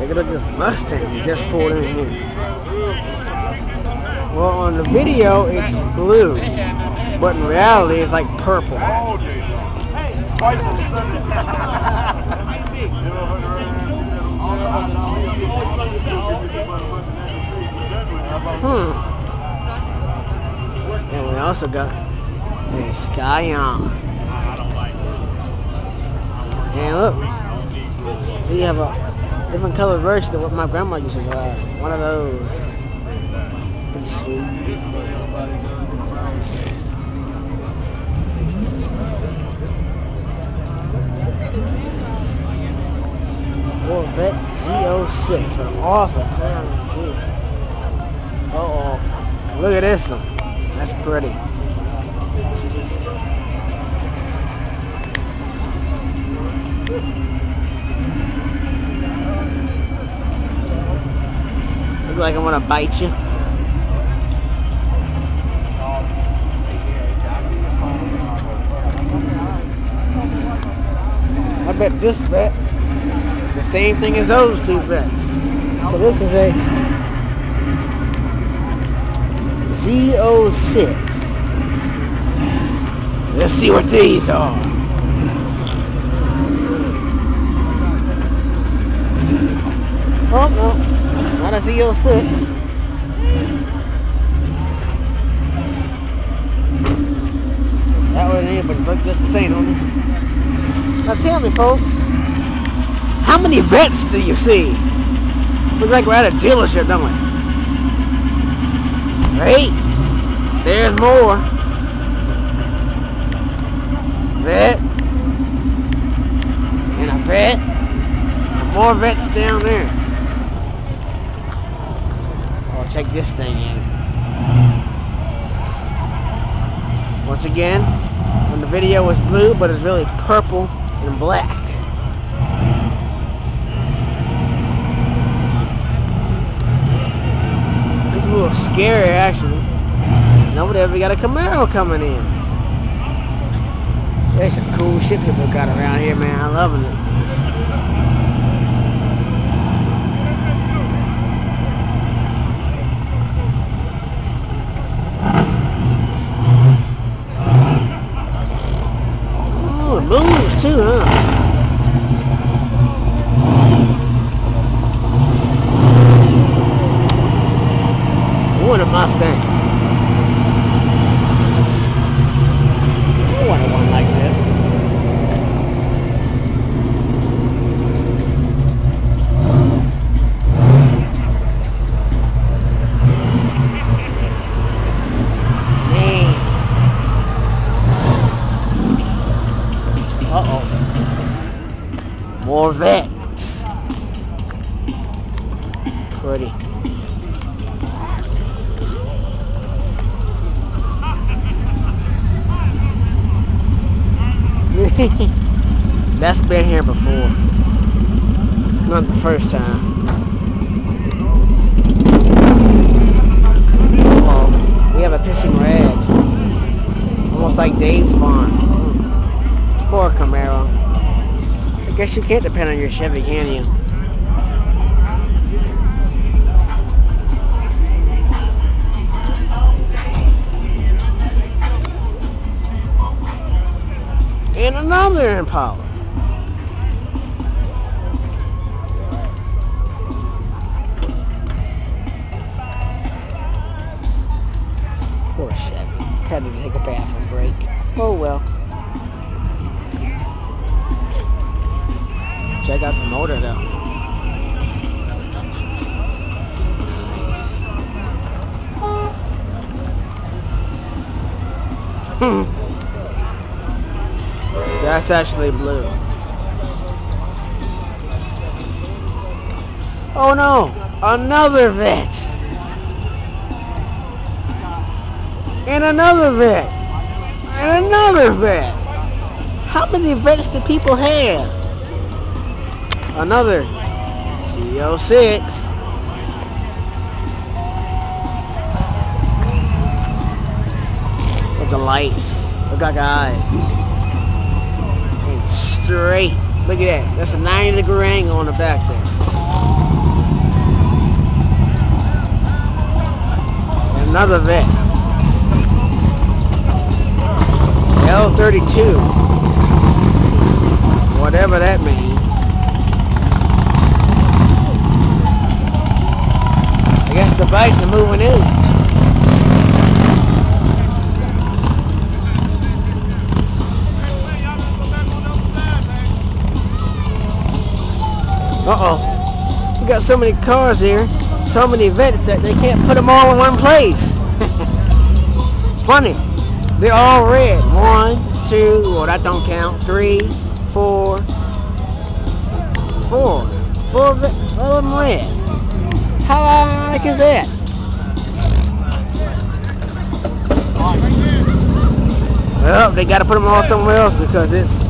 Look at this Mustang just pulled in here. Well, on the video, it's blue, but in reality, it's like purple. Hmm. And we also got a Scion. And look, we have a different color version than what my grandma used to drive. One of those. Pretty sweet. Corvette Z06 from off of Uh oh. Look at this one. That's pretty. Look like I want to bite you. I bet this bet is the same thing as those two bets. So this is a Z06. Let's see what these are. Oh no, a Z06. That anybody look just the same on it. Now tell me folks, how many Vettes do you see? Look like we're at a dealership, don't we? Right? There's more. Vette. And a Vette. And more Vettes down there. Check this thing in. Once again, when the video was blue, but it's really purple and black. It's a little scary, actually. Nobody ever got a Camaro coming in. There's some cool shit people got around here, man. I'm loving it. Too, huh? And a Mustang. I want one like this. Dang. Uh-oh. More Vettes. Pretty. That's been here before. Not the first time. Guess you can't depend on your Chevy, can you? And another Impala. Poor Chevy. Had to take a bathroom break. Oh well. Check out the motor though. Nice. Hmm. That's actually blue. Oh no! Another Vette! And another Vette! And another Vette! How many Vettes do people have? another Z06. Look at the lights. Look at the eyes. And straight. Look at that. That's a 90 degree angle on the back there. And another Vette. L32. Whatever that means. I guess the bikes are moving in. Uh-oh. We got so many cars here, so many Vettes that they can't put them all in one place. Funny. They're all red. One, two, well that don't count. Three, four, four. Four of them red. How uh, ironic is that? Well, they got to put them all somewhere else because it's